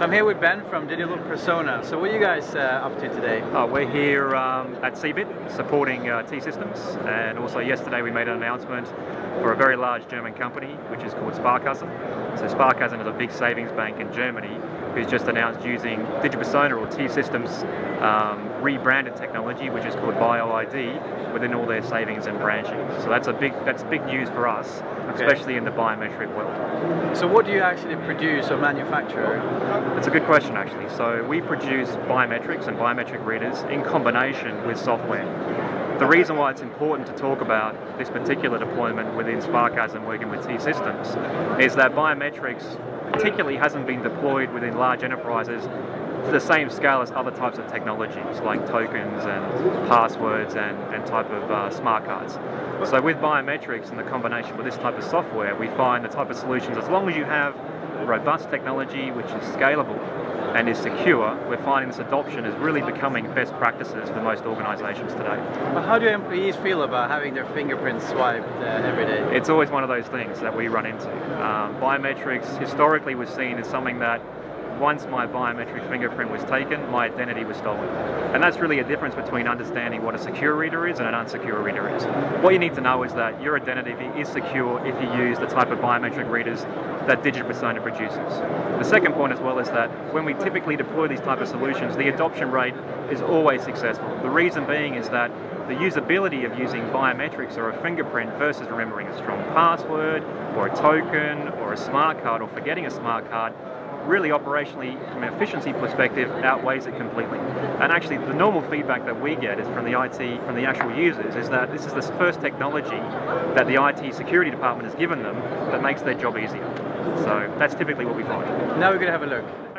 So I'm here with Ben from Digital Persona. So what are you guys uh, up to today? Uh, we're here um, at CeBIT supporting uh, T-Systems and also yesterday we made an announcement for a very large German company which is called Sparkassen. So Sparkassen is a big savings bank in Germany who's just announced using DigiPersona or T-Systems um, rebranded technology which is called BioID within all their savings and branching. So that's a big that's big news for us, okay. especially in the biometric world. So what do you actually produce or manufacture? It's a good question actually. So we produce biometrics and biometric readers in combination with software. The reason why it's important to talk about this particular deployment within Sparkassen working with T-Systems is that biometrics particularly hasn't been deployed within large enterprises to the same scale as other types of technologies like tokens and passwords and, and type of uh, smart cards. So with biometrics and the combination with this type of software, we find the type of solutions, as long as you have robust technology which is scalable and is secure, we're finding this adoption is really becoming best practices for most organisations today. But how do employees feel about having their fingerprints swiped uh, every day? It's always one of those things that we run into. Um, biometrics historically was seen as something that once my biometric fingerprint was taken, my identity was stolen. And that's really a difference between understanding what a secure reader is and an unsecure reader is. What you need to know is that your identity is secure if you use the type of biometric readers that DigiPersona produces. The second point as well is that when we typically deploy these type of solutions, the adoption rate is always successful. The reason being is that the usability of using biometrics or a fingerprint versus remembering a strong password or a token or a smart card or forgetting a smart card really operationally, from an efficiency perspective, outweighs it completely. And actually, the normal feedback that we get is from the IT, from the actual users, is that this is the first technology that the IT security department has given them that makes their job easier. So that's typically what we find. Now we're going to have a look.